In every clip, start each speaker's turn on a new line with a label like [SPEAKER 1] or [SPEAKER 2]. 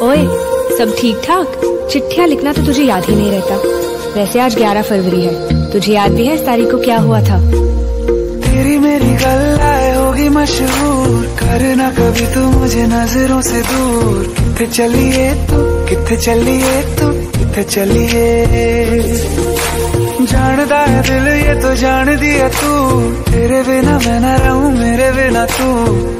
[SPEAKER 1] ओए, सब ठीक ठाक चिट्ठियाँ लिखना तो तुझे याद ही नहीं रहता। वैसे आज 11 फरवरी है। तुझे याद भी है इस तारीख को क्या हुआ था?
[SPEAKER 2] तेरी मेरी गल्लाए होगी मशहूर। करना कभी तू मुझे नज़रों से दूर। कितने चलिए तू, कितने चलिए तू, कितने चलिए। जानदा है दिल ये तो जान दिया तू। तेरे बिना मैं न रहूँ, मेरे बिना तू।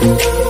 [SPEAKER 2] Thank you.